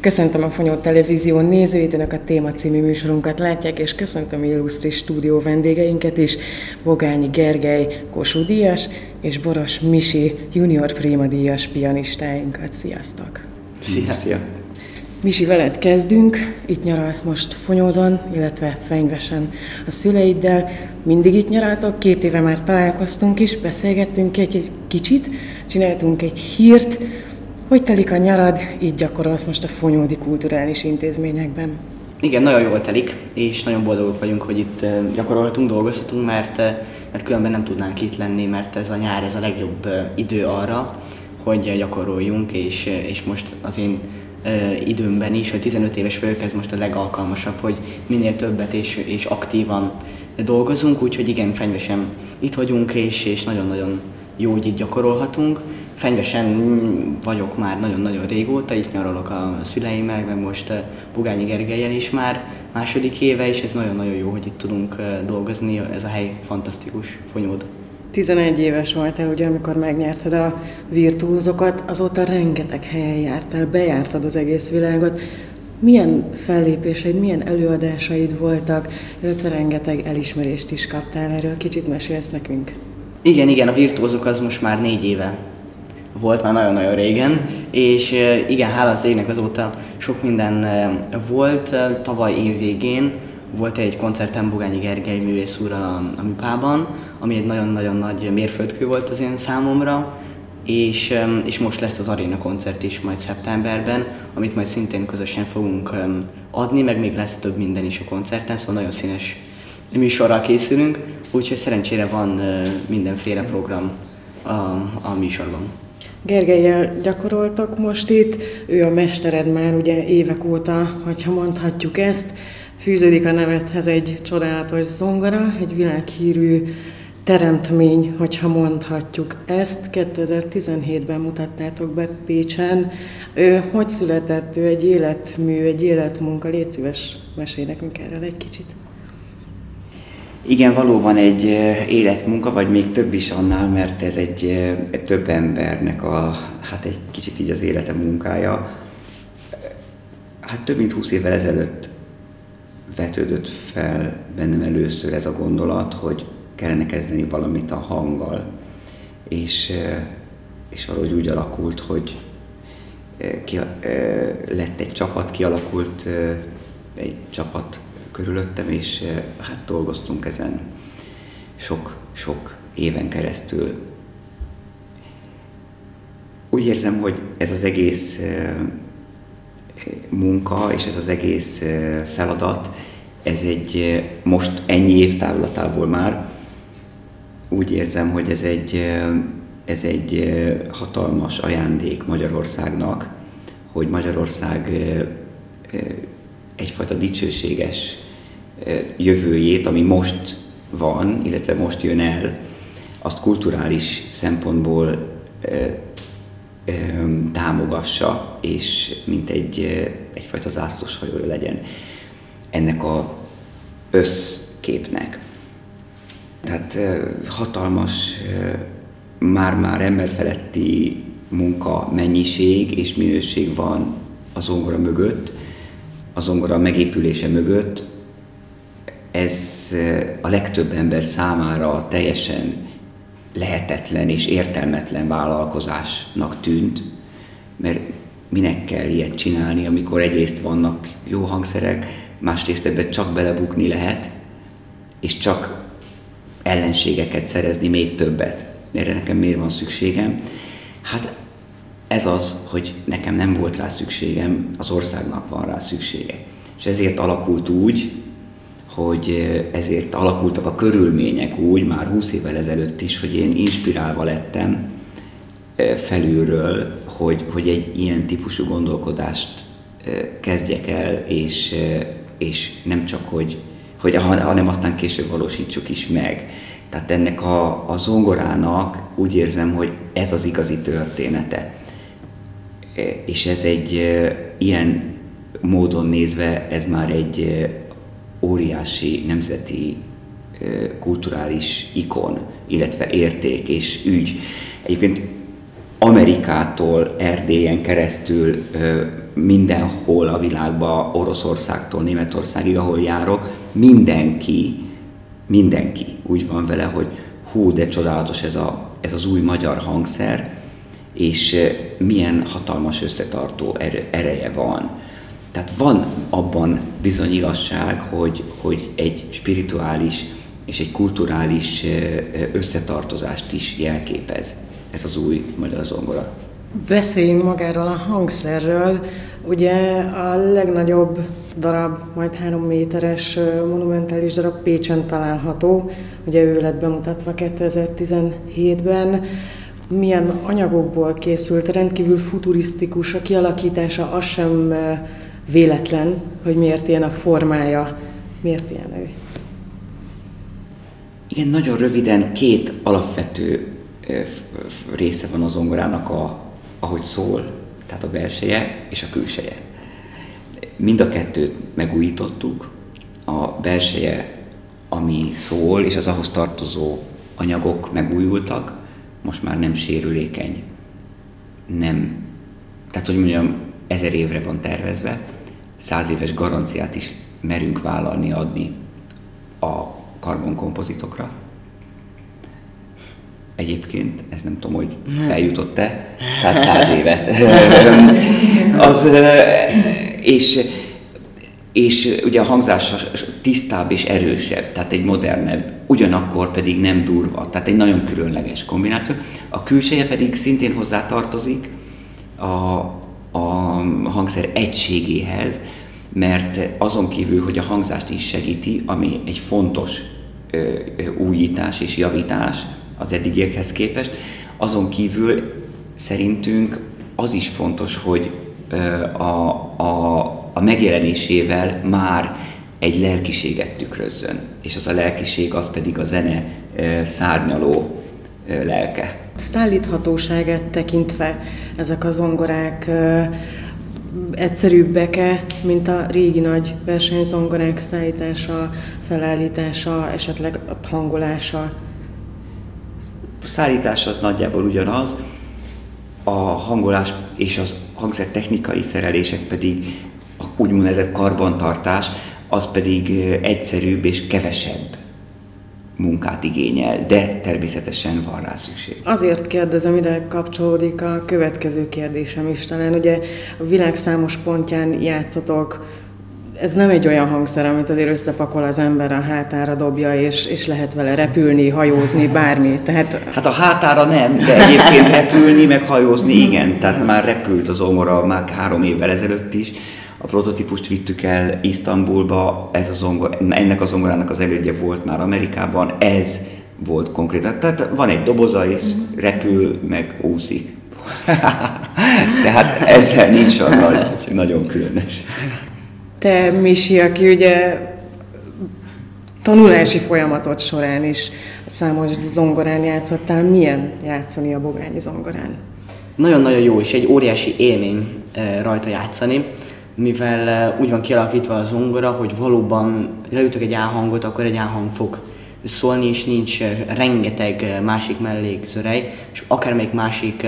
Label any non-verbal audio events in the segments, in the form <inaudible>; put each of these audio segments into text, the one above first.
Köszöntöm a Fonyó Televízió nézőit, önök a Téma című műsorunkat látják, és köszöntöm illusztris stúdió vendégeinket is, Bogányi Gergely, Kossuth Díjas, és Boros Misi, junior prima díjas pianistáinkat. Sziasztok! Szia! Szia. Misi, veled kezdünk. Itt nyaralsz most Fonyódon, illetve Fenyvesen a szüleiddel. Mindig itt nyaraltok, két éve már találkoztunk is, beszélgettünk egy, egy kicsit, csináltunk egy hírt, hogy telik a nyarad, így gyakorolsz most a Fonyódi Kulturális Intézményekben? Igen, nagyon jól telik, és nagyon boldogok vagyunk, hogy itt gyakorolhatunk, dolgozhatunk, mert, mert különben nem tudnánk itt lenni, mert ez a nyár, ez a legjobb idő arra, hogy gyakoroljunk, és, és most az én időmben is, hogy 15 éves vagyok, ez most a legalkalmasabb, hogy minél többet és, és aktívan dolgozunk, úgyhogy igen, fenyvesen itt vagyunk, és, és nagyon-nagyon jó, hogy itt gyakorolhatunk. Fenyvesen vagyok már nagyon-nagyon régóta, itt nyaralok a szüleimmel, meg most Bugányi Gergelyen is már második éve, és ez nagyon-nagyon jó, hogy itt tudunk dolgozni, ez a hely fantasztikus, fonyód. 11 éves voltál, ugye, amikor megnyerted a virtuózokat, azóta rengeteg helyen jártál, bejártad az egész világot. Milyen fellépéseid, milyen előadásaid voltak, illetve rengeteg elismerést is kaptál erről. Kicsit mesélsz nekünk? Igen, igen, a virtuózok az most már négy éve volt, már nagyon-nagyon régen, és igen, hála az égnek azóta sok minden volt. Tavaly év végén volt egy koncertem Bugányi Gergely művész úrral a, a Műpában, ami egy nagyon-nagyon nagy mérföldkő volt az én számomra, és, és most lesz az Arena koncert is majd szeptemberben, amit majd szintén közösen fogunk adni, meg még lesz több minden is a koncerten, szóval nagyon színes műsorral készülünk, úgyhogy szerencsére van mindenféle program a, a műsorban. Gergelyel gyakoroltak most itt, ő a mestered már ugye évek óta, hogyha mondhatjuk ezt, fűződik a nevethez egy csodálatos zongora, egy világhírű teremtmény, hogyha mondhatjuk ezt. 2017-ben mutattátok be Pécsen. Ő hogy született? Ő egy életmű, egy életmunka. Légy szíves, mesélj nekünk erről egy kicsit. Igen, valóban egy életmunka, vagy még több is annál, mert ez egy, egy több embernek a, hát egy kicsit így az élete munkája. Hát több mint 20 évvel ezelőtt vetődött fel bennem először ez a gondolat, hogy kellene kezdeni valamit a hanggal. És, és valahogy úgy alakult, hogy ki, lett egy csapat, kialakult egy csapat körülöttem, és hát dolgoztunk ezen sok-sok éven keresztül. Úgy érzem, hogy ez az egész munka és ez az egész feladat, ez egy most ennyi évtávlatából már úgy érzem, hogy ez egy, ez egy hatalmas ajándék Magyarországnak, hogy Magyarország egyfajta dicsőséges jövőjét, ami most van, illetve most jön el, azt kulturális szempontból támogassa, és mint egy, egyfajta zászlós hajó legyen ennek a összképnek. Tehát hatalmas, már-már emberfeletti munka mennyiség és minőség van a zongora mögött, a zongora megépülése mögött. Ez a legtöbb ember számára teljesen lehetetlen és értelmetlen vállalkozásnak tűnt, mert minek kell ilyet csinálni, amikor egyrészt vannak jó hangszerek, másrészt ebbe csak belebukni lehet, és csak ellenségeket szerezni még többet. Erre nekem miért van szükségem? Hát ez az, hogy nekem nem volt rá szükségem, az országnak van rá szüksége. És ezért alakult úgy, hogy ezért alakultak a körülmények úgy, már 20 évvel ezelőtt is, hogy én inspirálva lettem felülről, hogy, hogy egy ilyen típusú gondolkodást kezdjek el, és, és nem csak, hogy, hogy hanem aztán később valósítsuk is meg. Tehát ennek a, a zongorának úgy érzem, hogy ez az igazi története. És ez egy ilyen módon nézve, ez már egy óriási nemzeti kulturális ikon, illetve érték és ügy. Egyébként Amerikától Erdélyen keresztül mindenhol a világban, Oroszországtól Németországig, ahol járok, mindenki, mindenki úgy van vele, hogy hú, de csodálatos ez, a, ez az új magyar hangszer, és milyen hatalmas összetartó ereje van. Tehát van abban bizony igazság, hogy, hogy egy spirituális és egy kulturális összetartozást is jelképez ez az új magyar zongora. Beszéljünk magáról a hangszerről. Ugye a legnagyobb darab, majd három méteres monumentális darab Pécsen található. Ugye ő lett bemutatva 2017-ben. Milyen anyagokból készült, rendkívül futurisztikus a kialakítása, az sem véletlen, hogy miért ilyen a formája, miért ilyen ő. Igen, nagyon röviden két alapvető része van az zongorának, a, ahogy szól, tehát a belseje és a külseje. Mind a kettőt megújítottuk, a belseje, ami szól, és az ahhoz tartozó anyagok megújultak, most már nem sérülékeny, nem, tehát hogy mondjam, ezer évre van tervezve, száz éves garanciát is merünk vállalni, adni a karbonkompozitokra. Egyébként, ez nem tudom, hogy eljutott-e, tehát <laughs> száz évet. <laughs> Az, és, és ugye a hangzás tisztább és erősebb, tehát egy modernebb, ugyanakkor pedig nem durva, tehát egy nagyon különleges kombináció. A külseje pedig szintén hozzá tartozik a, a hangszer egységéhez, mert azon kívül, hogy a hangzást is segíti, ami egy fontos ö, újítás és javítás az eddigiekhez képest, azon kívül szerintünk az is fontos, hogy ö, a, a, a megjelenésével már egy lelkiséget tükrözzön, és az a lelkiség az pedig a zene ö, szárnyaló lelke. Szállíthatóságát tekintve ezek a zongorák egyszerűbbek-e, mint a régi nagy versenyzongorák szállítása, felállítása, esetleg a hangolása? A szállítás az nagyjából ugyanaz, a hangolás és az hangszer technikai szerelések pedig úgymond ez karbantartás, az pedig egyszerűbb és kevesebb munkát igényel, de természetesen van rá szükség. Azért kérdezem, ide kapcsolódik a következő kérdésem is talán. Ugye a világ számos pontján játszotok, ez nem egy olyan hangszer, amit azért összepakol az ember a hátára dobja, és, és lehet vele repülni, hajózni, bármi. Tehát... Hát a hátára nem, de egyébként repülni, meg hajózni igen. Tehát már repült az omora már három évvel ezelőtt is a prototípust vittük el Isztambulba, ez a zongor, ennek a zongorának az elődje volt már Amerikában, ez volt konkrétan. Tehát van egy doboza, és mhm. repül, meg úszik. <laughs> Tehát ezzel nincs olyan nagy, nagyon különös. Te, Misi, aki ugye tanulási folyamatot során is számos zongorán játszottál, milyen játszani a bogányi zongorán? Nagyon-nagyon jó, és egy óriási élmény eh, rajta játszani mivel úgy van kialakítva a zongora, hogy valóban leütök egy álhangot, akkor egy álhang fog szólni, és nincs rengeteg másik mellékzörej, és akármelyik másik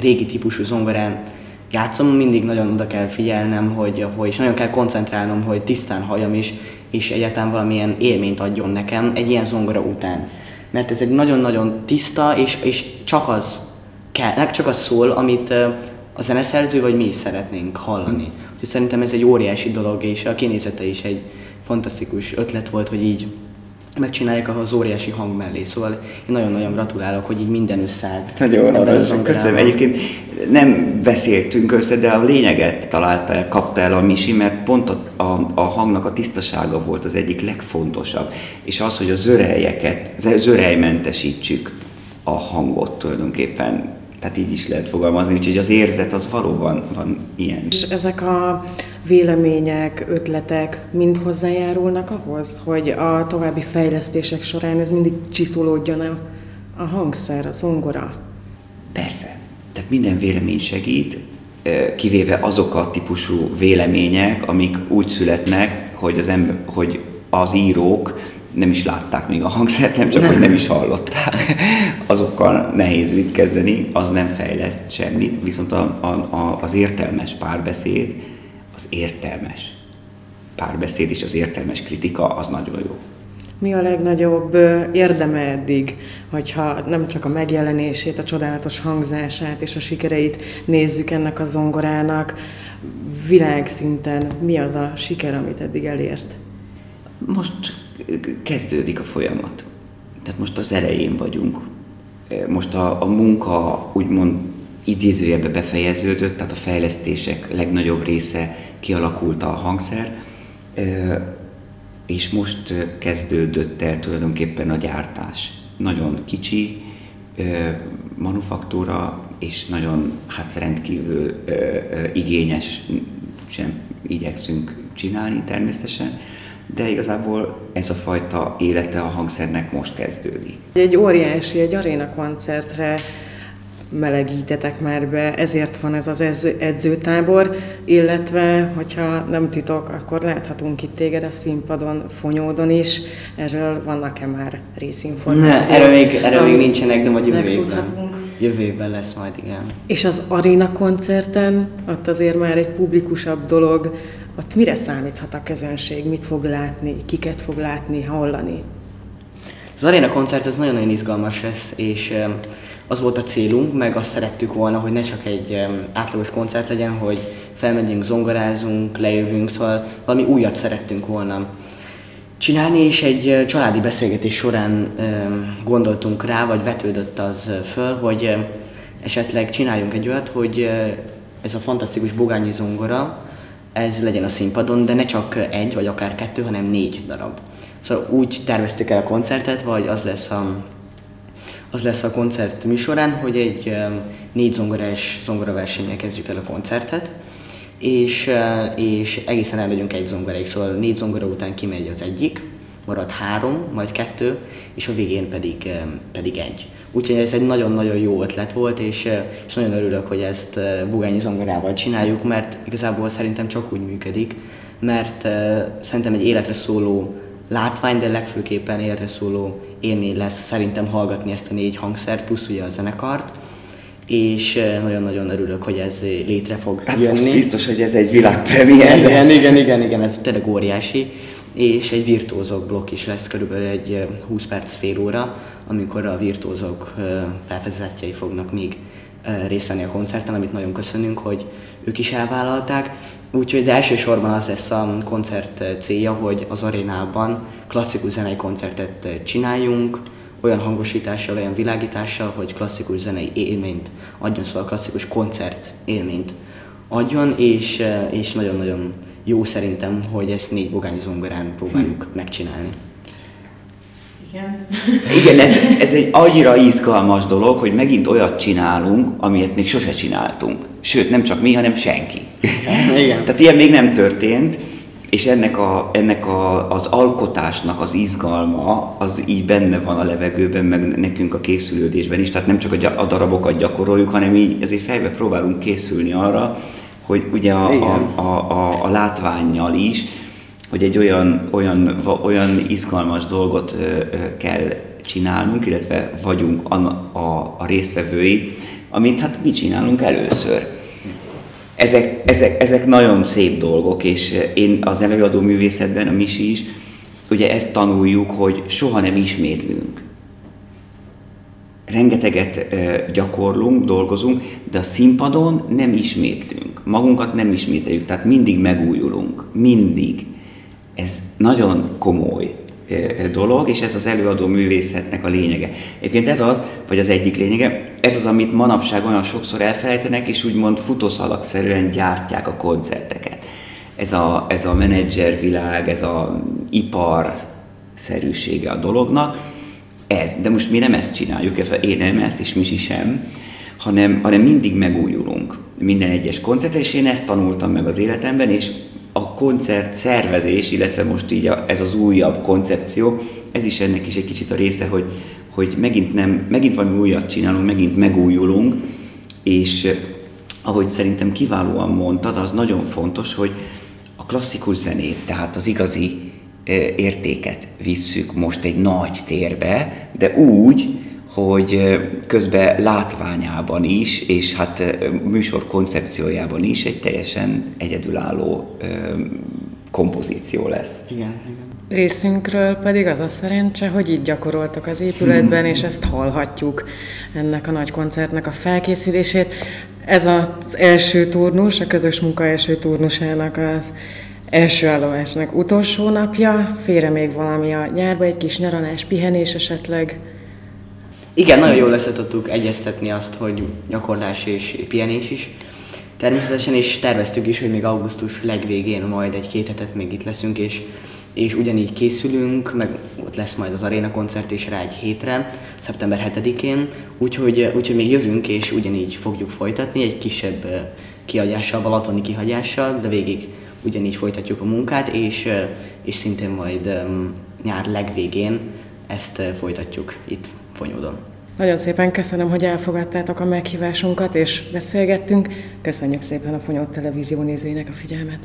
régi típusú zongorán játszom, mindig nagyon oda kell figyelnem, hogy, hogy és nagyon kell koncentrálnom, hogy tisztán halljam is, és egyáltalán valamilyen élményt adjon nekem egy ilyen zongora után. Mert ez egy nagyon-nagyon tiszta, és, és csak az kell, csak az szól, amit a zeneszerző vagy mi is szeretnénk hallani. Úgyhogy szerintem ez egy óriási dolog, és a kinézete is egy fantasztikus ötlet volt, hogy így megcsinálják az óriási hang mellé. Szóval én nagyon-nagyon gratulálok, hogy így minden összeállt. Nagyon aranyos, köszönöm. Egyébként nem beszéltünk össze, de a lényeget találta el, kapta el a Misi, mert pont a, a, a hangnak a tisztasága volt az egyik legfontosabb. És az, hogy a zörejeket, zörejmentesítsük a hangot tulajdonképpen tehát így is lehet fogalmazni, úgyhogy az érzet az valóban van ilyen. És ezek a vélemények, ötletek mind hozzájárulnak ahhoz, hogy a további fejlesztések során ez mindig csiszolódjon a, a hangszer, a zongora? Persze. Tehát minden vélemény segít, kivéve azok a típusú vélemények, amik úgy születnek, hogy az, ember, hogy az írók nem is látták még a hangszert, nem csak, hogy nem is hallották. Azokkal nehéz mit kezdeni, az nem fejleszt semmit, viszont a, a, a, az értelmes párbeszéd, az értelmes párbeszéd és az értelmes kritika, az nagyon jó. Mi a legnagyobb érdeme eddig, hogyha nem csak a megjelenését, a csodálatos hangzását és a sikereit nézzük ennek a zongorának, világszinten mi az a siker, amit eddig elért? Most kezdődik a folyamat. Tehát most az elején vagyunk. Most a, a munka úgymond idézőjebe befejeződött, tehát a fejlesztések legnagyobb része kialakult a hangszer, és most kezdődött el tulajdonképpen a gyártás. Nagyon kicsi manufaktúra, és nagyon hát rendkívül igényes sem igyekszünk csinálni természetesen, de igazából ez a fajta élete a hangszernek most kezdődik. Egy óriási, egy aréna koncertre melegítetek már be, ezért van ez az edzőtábor, illetve, hogyha nem titok, akkor láthatunk itt téged a színpadon, fonyódon is. Erről vannak-e már részinformációk? Ne, erről még, erről még nincsenek, de majd jövő évben. Jövő évben lesz majd, igen. És az aréna koncerten, ott azért már egy publikusabb dolog, ott mire számíthat a közönség, mit fog látni, kiket fog látni, hallani? Az aréna koncert az nagyon-nagyon izgalmas lesz, és az volt a célunk, meg azt szerettük volna, hogy ne csak egy átlagos koncert legyen, hogy felmegyünk, zongorázunk, lejövünk, szóval valami újat szerettünk volna csinálni, és egy családi beszélgetés során gondoltunk rá, vagy vetődött az föl, hogy esetleg csináljunk egy olyat, hogy ez a fantasztikus bogányi zongora, ez legyen a színpadon, de ne csak egy, vagy akár kettő, hanem négy darab. Szóval úgy terveztük el a koncertet, vagy az lesz a az lesz a koncert műsorán, hogy egy négy zongorás zongoraversennyel kezdjük el a koncertet, és, és egészen elmegyünk egy zongoráig, szóval négy zongora után kimegy az egyik, marad három, majd kettő, és a végén pedig, pedig egy. Úgyhogy ez egy nagyon-nagyon jó ötlet volt, és, és nagyon örülök, hogy ezt bugányi zongorával csináljuk, mert igazából szerintem csak úgy működik, mert szerintem egy életre szóló látvány, de legfőképpen életre szóló élmény lesz szerintem hallgatni ezt a négy hangszert, plusz ugye a zenekart, és nagyon-nagyon örülök, hogy ez létre fog hát jönni. Az biztos, hogy ez egy világpremiér lesz. Igen, igen, igen, igen, ez tényleg óriási, és egy virtuózok blokk is lesz, körülbelül egy 20 perc, fél óra, amikor a virtuózok felvezetjei fognak még részt venni a koncerten, amit nagyon köszönünk, hogy ők is elvállalták. Úgyhogy de elsősorban az lesz a koncert célja, hogy az arénában klasszikus zenei koncertet csináljunk, olyan hangosítással, olyan világítással, hogy klasszikus zenei élményt adjon, szóval klasszikus koncert élményt adjon, és, és nagyon-nagyon jó szerintem, hogy ezt négy bogányi zongorán próbáljuk hm. megcsinálni. Igen. Igen, ez, <laughs> ez egy annyira izgalmas dolog, hogy megint olyat csinálunk, amilyet még sose csináltunk. Sőt, nem csak mi, hanem senki. Igen. Tehát ilyen még nem történt, és ennek, a, ennek a, az alkotásnak az izgalma, az így benne van a levegőben, meg nekünk a készülődésben is, tehát nem csak a, a darabokat gyakoroljuk, hanem így ezért fejbe próbálunk készülni arra, hogy ugye a, a, a, a, a látványjal is, hogy egy olyan, olyan, olyan izgalmas dolgot kell csinálnunk, illetve vagyunk a, a, a résztvevői, amit hát mi csinálunk először. Ezek, ezek, ezek nagyon szép dolgok, és én az előadó művészetben, a Misi is, ugye ezt tanuljuk, hogy soha nem ismétlünk. Rengeteget gyakorlunk, dolgozunk, de a színpadon nem ismétlünk. Magunkat nem ismételjük, tehát mindig megújulunk. Mindig. Ez nagyon komoly dolog, és ez az előadó művészetnek a lényege. Egyébként ez az, vagy az egyik lényege, ez az, amit manapság olyan sokszor elfelejtenek, és úgymond futószalagszerűen gyártják a koncerteket. Ez a, ez a menedzservilág, ez a ipar szerűsége a dolognak, ez. De most mi nem ezt csináljuk, én nem ezt, és mi sem, hanem, hanem mindig megújulunk minden egyes koncertre, és én ezt tanultam meg az életemben, és a koncert szervezés, illetve most így a, ez az újabb koncepció, ez is ennek is egy kicsit a része, hogy, hogy megint, nem, megint valami újat csinálunk, megint megújulunk, és eh, ahogy szerintem kiválóan mondtad, az nagyon fontos, hogy a klasszikus zenét, tehát az igazi értéket visszük most egy nagy térbe, de úgy, hogy közben látványában is, és hát műsor koncepciójában is egy teljesen egyedülálló kompozíció lesz. Igen, igen. Részünkről pedig az a szerencse, hogy itt gyakoroltak az épületben, és ezt hallhatjuk ennek a nagy koncertnek a felkészülését. Ez az első turnus, a közös munka első turnusának az első állomásnak utolsó napja. Félre még valami a nyárba, egy kis nyaralás, pihenés esetleg? Igen, nagyon jól lesz tudtuk egyeztetni azt, hogy gyakorlás és pihenés is. Természetesen is terveztük is, hogy még augusztus legvégén majd egy-két hetet még itt leszünk, és, és ugyanígy készülünk, meg ott lesz majd az aréna koncert is rá egy hétre, szeptember 7-én, úgyhogy, úgyhogy még jövünk, és ugyanígy fogjuk folytatni, egy kisebb kihagyással, balatoni kihagyással, de végig ugyanígy folytatjuk a munkát, és, és szintén majd nyár legvégén ezt folytatjuk itt Fonyódon. Nagyon szépen köszönöm, hogy elfogadtátok a meghívásunkat és beszélgettünk. Köszönjük szépen a Fonyód Televízió nézőinek a figyelmet.